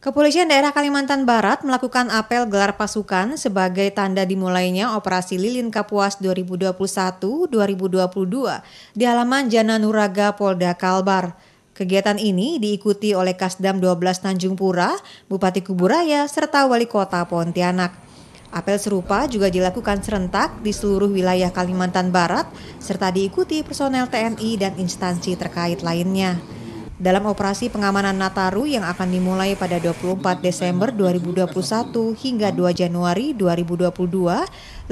Kepolisian daerah Kalimantan Barat melakukan apel gelar pasukan sebagai tanda dimulainya operasi Lilin Kapuas 2021-2022 di halaman Jananuraga Polda Kalbar. Kegiatan ini diikuti oleh Kasdam 12 Tanjung Pura, Bupati Kuburaya, serta Wali Kota Pontianak. Apel serupa juga dilakukan serentak di seluruh wilayah Kalimantan Barat, serta diikuti personel TNI dan instansi terkait lainnya. Dalam operasi pengamanan Nataru yang akan dimulai pada 24 Desember 2021 hingga 2 Januari 2022,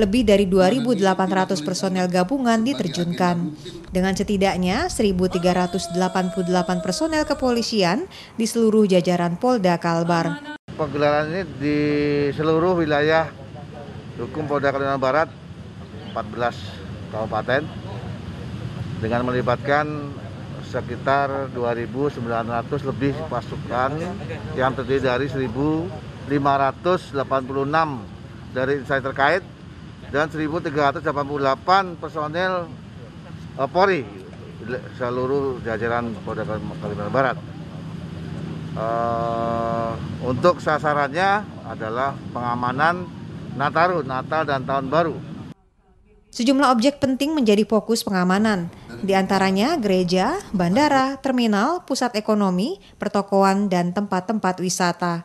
lebih dari 2.800 personel gabungan diterjunkan. Dengan setidaknya 1.388 personel kepolisian di seluruh jajaran Polda Kalbar. Penggelaran ini di seluruh wilayah hukum Polda Kalimantan Barat, 14 kabupaten, dengan melibatkan sekitar 2.900 lebih pasukan yang terdiri dari 1.586 dari instansi terkait dan 1.388 personel uh, Polri seluruh jajaran Polda Kalimantan Barat. Uh, untuk sasarannya adalah pengamanan Nataru, Natal dan Tahun Baru Sejumlah objek penting menjadi fokus pengamanan, di antaranya gereja, bandara, terminal, pusat ekonomi, pertokoan, dan tempat-tempat wisata.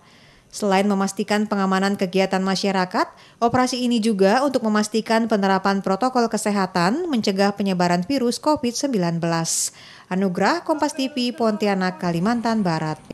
Selain memastikan pengamanan kegiatan masyarakat, operasi ini juga untuk memastikan penerapan protokol kesehatan mencegah penyebaran virus COVID-19. Anugerah Kompas TV Pontianak, Kalimantan Barat.